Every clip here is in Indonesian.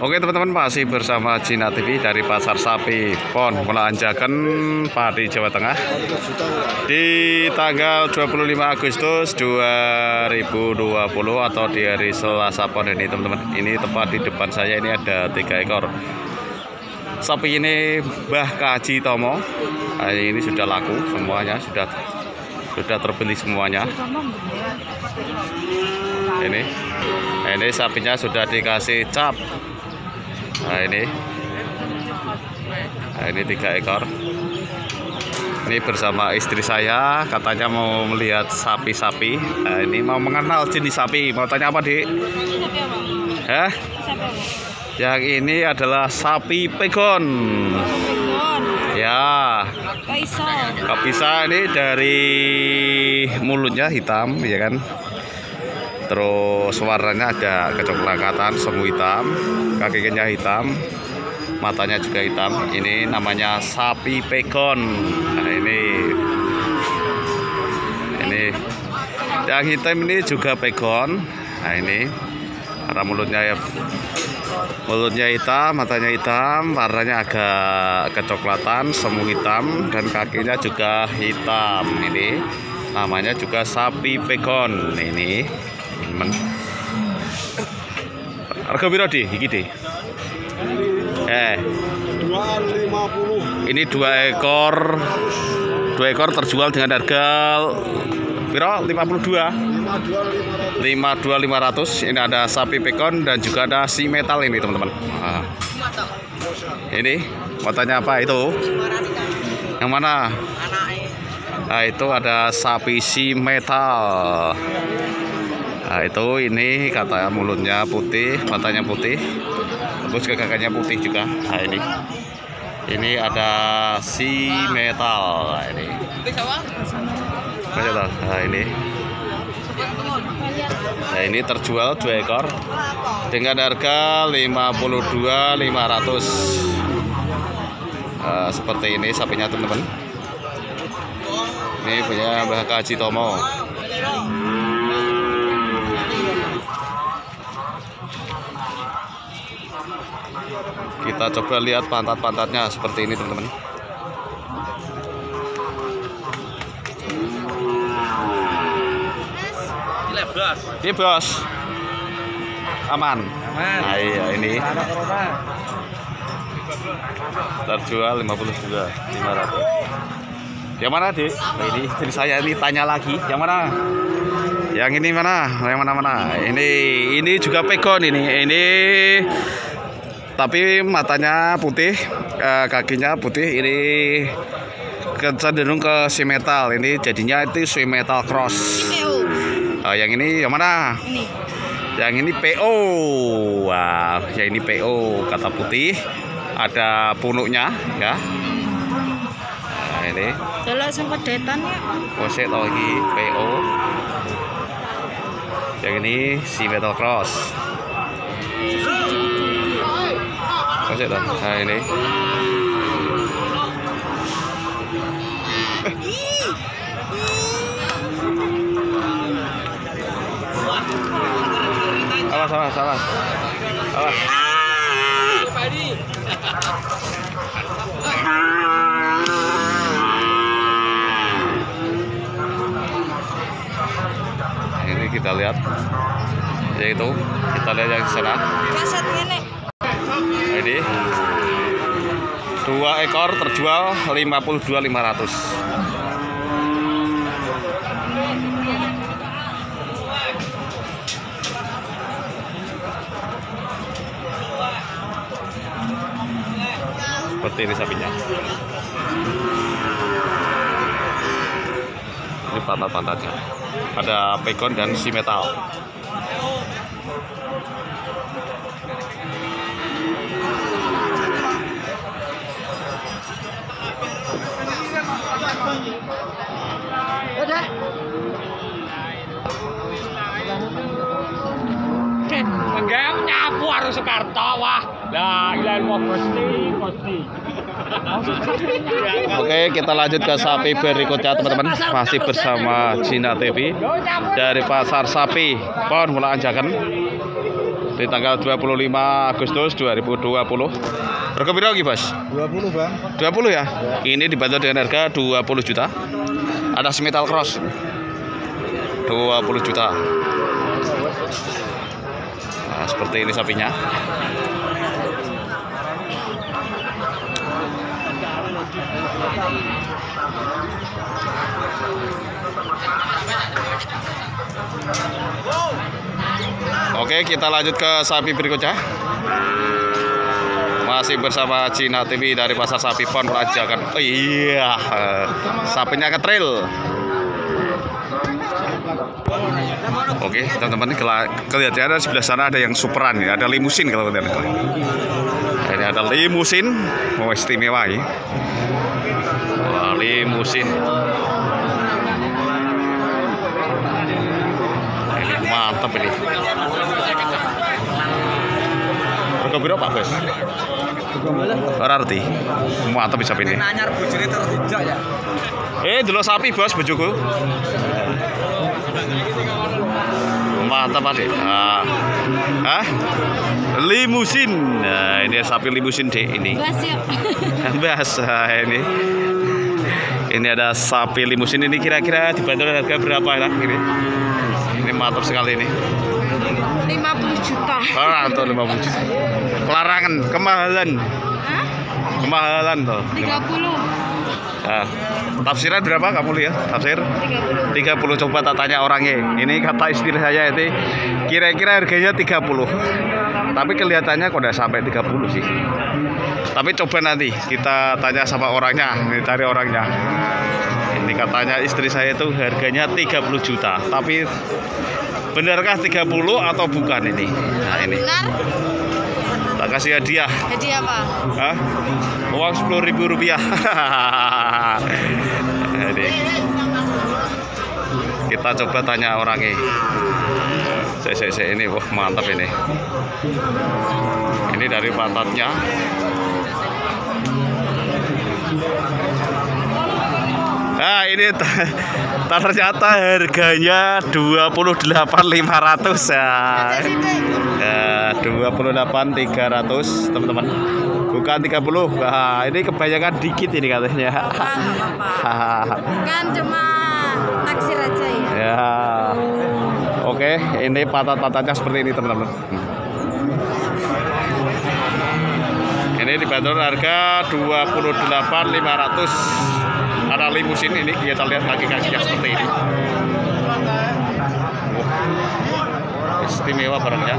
Oke teman-teman masih bersama Cina TV dari Pasar Sapi Pon. Mulaan Jaken Pati Jawa Tengah. Di tanggal 25 Agustus 2020 atau di hari Selasa Pon ini teman-teman ini tepat di depan saya ini ada tiga ekor. Sapi ini Mbah Kaji Tomo. Nah, ini sudah laku semuanya sudah sudah terbeli semuanya. Ini ini sapinya sudah dikasih cap nah ini. Nah ini tiga ekor. Ini bersama istri saya katanya mau melihat sapi-sapi. Nah, ini mau mengenal jenis sapi. Mau tanya apa dik? Hah? yang ini adalah sapi pegon. Ya. Bisa ini dari mulutnya hitam ya kan terus warnanya ada kecoklatan semu hitam kakinya hitam matanya juga hitam. Ini namanya sapi pegon. Nah ini. Ini. Yang hitam ini juga pegon. Nah ini. Karena mulutnya ya mulutnya hitam matanya hitam warnanya agak kecoklatan semu hitam dan kakinya juga hitam. Ini namanya juga sapi pegon. Ini teman harga piro di? Iki di? Eh. 250 ini dua ekor. Dua ekor terjual dengan harga piro? 52 52 52500 ini ada sapi pekon dan juga ada si metal ini teman-teman. Nah. ini mau tanya apa itu? Yang mana? Nah itu ada sapi si metal nah itu ini kata mulutnya putih matanya putih terus kakaknya putih juga. Nah ini. Ini ada si metal. Nah ini. Metal. Nah ini. Nah ini terjual dua ekor dengan harga 52.500 Nah, seperti ini sapinya teman-teman. Ini punya Mbah Kaji Tomo kita coba lihat pantat-pantatnya seperti ini teman-teman. Ini bos aman. Nah iya ini. Terjual 52 500 yang mana dik? Nah, ini istri saya ini tanya lagi. Yang mana? Yang ini mana? Yang mana mana ini ini juga pegon ini. Ini tapi matanya putih eh, kakinya putih. Ini cenderung ke si metal. Ini jadinya itu si metal cross. Oh, yang ini yang mana? Ini. yang ini PO wah yang ini PO kata putih ada punuknya ya. Nah, ini. Kalau sempat detan ya. poset lagi PO yang ini si metal cross poset lah nah ini. Salah salah salah. Salah. Ini kita lihat. Yaitu kita lihat yang sana. Kaset ini. Ini. Dua ekor terjual 52.500 seperti ini sapinya. Ini pantat-pantatnya. Ada pegon dan si metal harus Soekarto wah. La ilaha illallah Gusti, Gusti. Oke, kita lanjut ke sapi berikutnya teman-teman. Masih bersama Cina TV dari Pasar Sapi Pon Mulaan Jaken. di tanggal 25 Agustus 2020 Rego piro iki Bos? 20 bang 20 ya? Ini dibantu dengan harga 20 juta ada metal cross 20 juta nah, seperti ini sapinya Oke, kita lanjut ke sapi berikutnya. Masih bersama Cina TV dari Pasar Sapi Pon Raja kan. Oh, iya, sapinya ke trail. Oke, teman-teman, kelihatannya di sebelah sana ada yang superan ya, ada limusin kalau lihat. Ini ada limusin, oh istimewa ya. Wah, limusin. Ini mantap ini. Harga berapa Pak Bos? Ora arti. Mantap bisa ini. Nanyar terus ya Eh, dulu sapi bos bojoku. Mantap adik. Ah. Hah? Limusin. Nah, ini sapi limusin deh ini. Biasa ini. Ini ada sapi limusin ini kira-kira dibanderol harga berapa ya ini? Ini mantap sekali ini. 50 juta. Ah, tuh 50 juta. Pelarangan, kemahalan. Hah? Kemahalan tuh. 30. Ah, tafsiran berapa kamu lihat? Tafsir 30. 30 coba tak tanya orangnya. Ini kata istri saya itu kira-kira harganya 30. Tapi kelihatannya kok udah sampai 30 sih. Tapi coba nanti kita tanya sama orangnya, cari orangnya. Ini katanya istri saya itu harganya 30 juta. Tapi benarkah 30 atau bukan ini? Nah, ini. Benar? Tak kasih hadiah. Jadi apa? Hah? Uang sepuluh ribu rupiah. Kita coba tanya orangnya. Saya, saya, saya ini, wah mantap ini. Ini dari pantatnya. Nah ini ternyata harganya 28.500 ya. Ya, 28 300 teman-teman. Bukan 30. Nah, ini kebanyakan dikit ini katanya. Apa-apa. Kan cuma taksir aja ya. ya. Oke, ini patat-patatnya seperti ini teman-teman. Ini dibanderol harga 28.500. Ada limusin ini kita lihat kaki-kakinya seperti ini. Istimewa barangnya.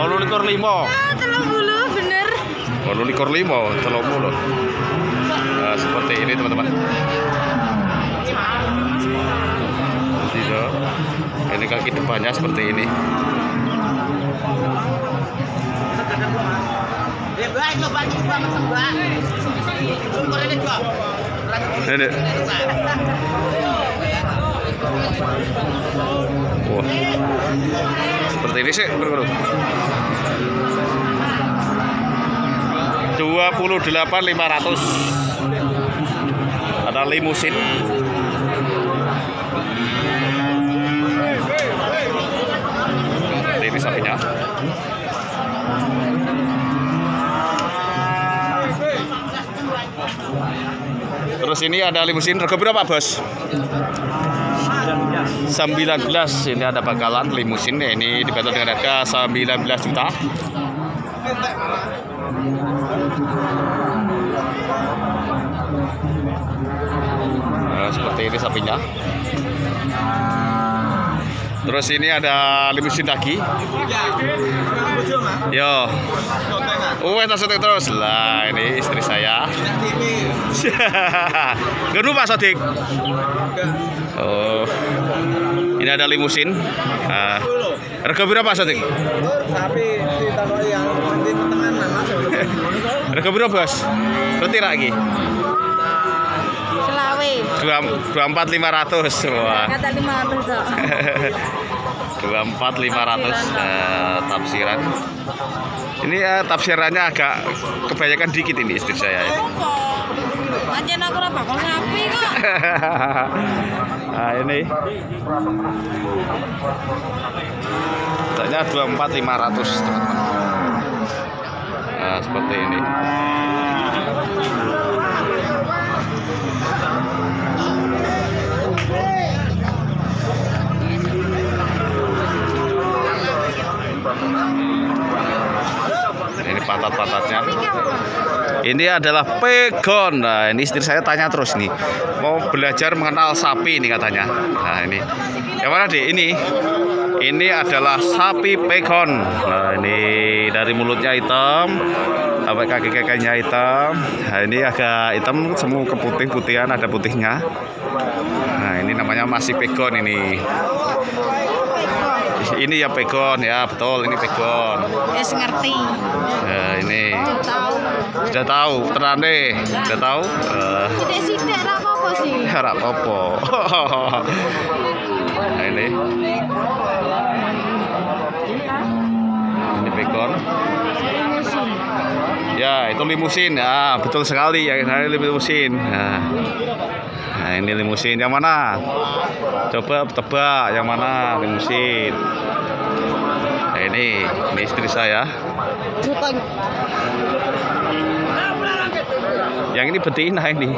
Walu likur limo. Ah, telung bulu bener. Walu likur limo, telur mulu. Nah, seperti ini teman-teman. Ini kaki depannya seperti ini. Ini. Wah. Seperti ini sih, bro. 28.500 ada limusin ini sapinya Terus ini ada limusin rego berapa bos? 19 ini ada bakalan limusin ini dibantu dengan harga 19 juta. Nah, seperti ini sapinya. Terus ini ada limusin lagi. Yo. Oh, tas terus. Lah ini istri saya. Gak lupa Sodik. Oh, ini ada limusin. Ah, Rego berapa Sodik? Tapi ditakoi yang penting tengah nama Rego berapa bos? Berarti lagi. Selawe. Dua dua empat lima ratus. Wah. Kata 500 kok. dua empat lima ratus eh, tafsiran ini ya tafsirannya agak kebanyakan dikit ini istri saya ya. Anjen aku ora bakal sapi kok. nah ini. Lima ratus teman-teman. Nah seperti ini ini pantat-pantatnya ini adalah pegon. Nah ini istri saya tanya terus nih mau belajar mengenal sapi ini katanya. Nah ini. Yang mana deh ini. Ini adalah sapi pegon. Nah ini dari mulutnya hitam sampai kaki kakinya hitam. Nah ini agak hitam semua ke putih putihan ada putihnya. Nah ini namanya masih pegon ini ini ya pegon ya betul ini pegon. Wis ngerti. ya ini. Tahu. sudah tahu tenan deh. Sudah tahu? Eh, Sithik-sithik ra apa sih? harap apa? Nah ini. Ini pegon. Ya itu limusin. Ya betul sekali. Ya ini limusin. Nah, nah ini limusin yang mana coba tebak yang mana limusin nah, ini ini istri saya yang ini betina ini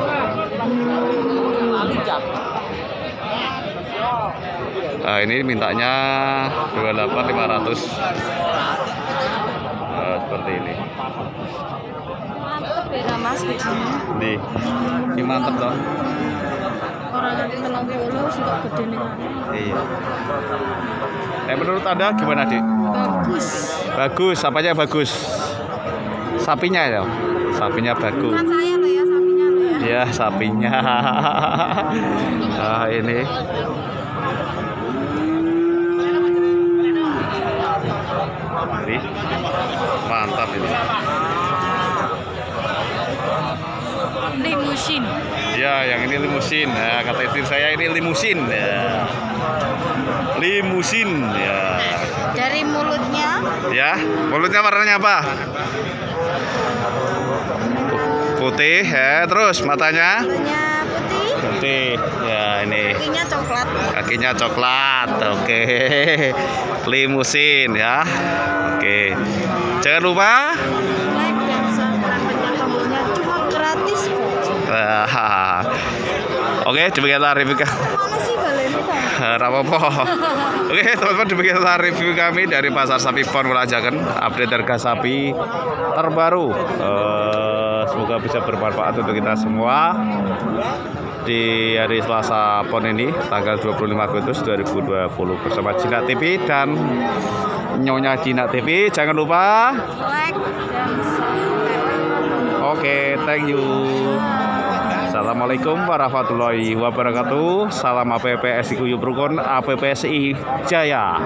Nah, ini mintanya 28.500. Nah, seperti ini. Mantep ya Mas. Nih. Ini mantep dong. Orang nanti menang puluh sudah gede nih. Iya. Eh, menurut Anda gimana, Dik? Bagus. Bagus, apanya bagus? Sapinya ya? Sapinya bagus. Kan saya loh ya sapinya loh ya. Ya, sapinya. Nah, ini. Ini mantap ini. Limusin. Ya, yang ini limusin. Ya, kata istri saya ini limusin. Ya. Limusin. Ya. Dari mulutnya Ya, mulutnya warnanya apa? Putih. Ya, terus matanya matanya putih, putih. Ya, ini. kakinya coklat. Kakinya coklat. Oke. Limusin ya. Oke. Jangan lupa Like dan subscribe pencet tombolnya cuma gratis kok. Ah, Oke, demikianlah review kami. Rapopo. Oke, teman-teman demikianlah review kami dari Pasar Sapi Pon Melajakan. Update harga sapi terbaru. Eh, semoga bisa bermanfaat untuk kita semua di hari Selasa Pon ini tanggal 25 Agustus 2020 bersama Cina TV dan Nyonya Cina TV. Jangan lupa. Like dan subscribe. Oke, thank you. Assalamualaikum warahmatullahi wabarakatuh. Salam APPSI Kuyup Rukun, APPSI Jaya.